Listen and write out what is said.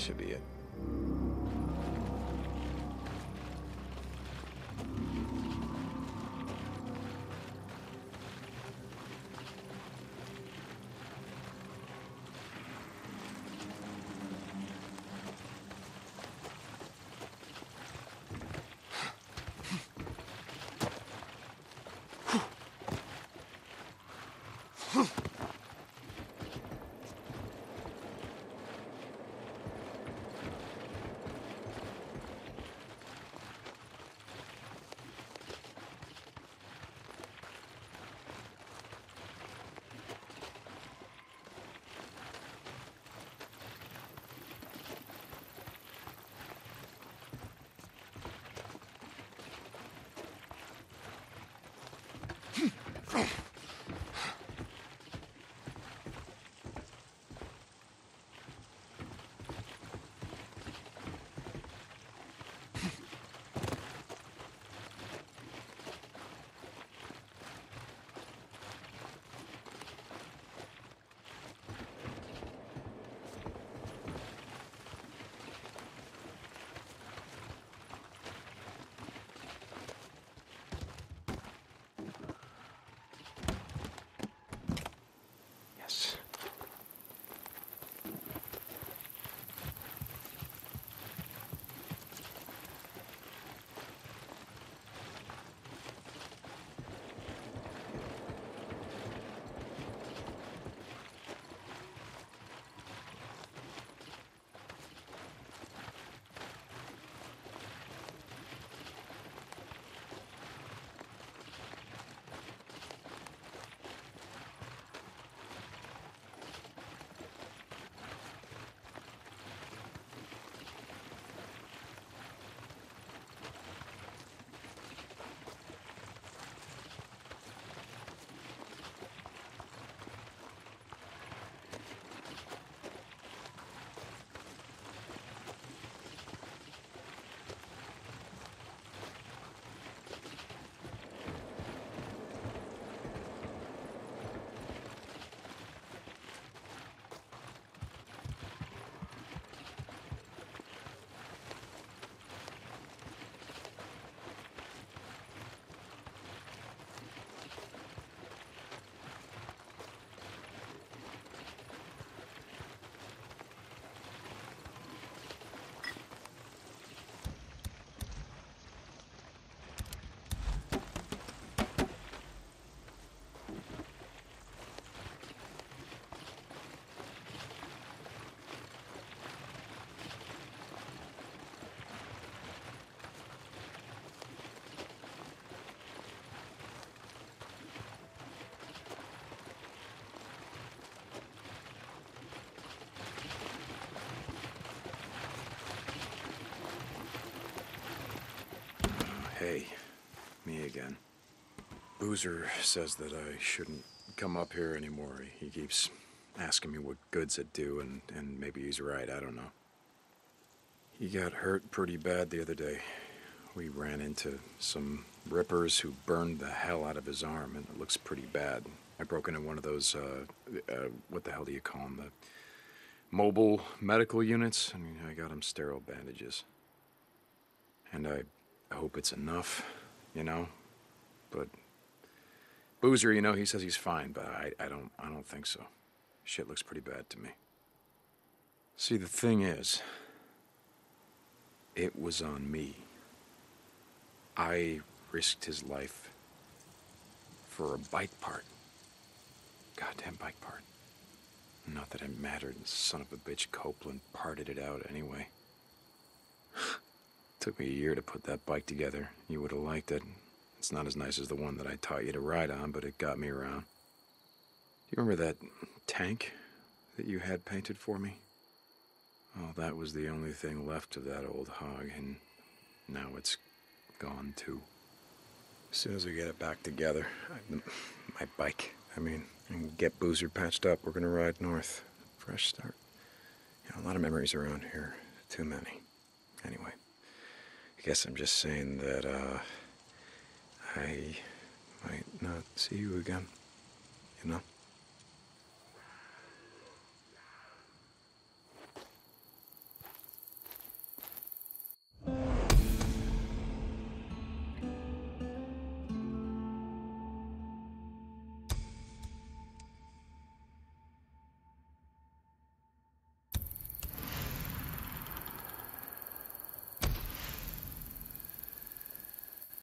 should be it. Yes. Hey, me again. Boozer says that I shouldn't come up here anymore. He keeps asking me what good's it do, and, and maybe he's right, I don't know. He got hurt pretty bad the other day. We ran into some rippers who burned the hell out of his arm, and it looks pretty bad. I broke into one of those, uh, uh, what the hell do you call them? The mobile medical units. I mean, I got him sterile bandages. And I I hope it's enough, you know. But Boozer, you know, he says he's fine, but I, I don't I don't think so. Shit looks pretty bad to me. See, the thing is, it was on me. I risked his life for a bike part. Goddamn bike part. Not that it mattered, son of a bitch Copeland parted it out anyway. Took me a year to put that bike together. You would have liked it. It's not as nice as the one that I taught you to ride on, but it got me around. Do you remember that tank that you had painted for me? Oh, that was the only thing left of that old hog, and now it's gone too. As soon as we get it back together, I, my bike, I mean, and get Boozer patched up, we're gonna ride north. Fresh start. You know, a lot of memories around here. Too many. Anyway. I guess I'm just saying that uh, I might not see you again?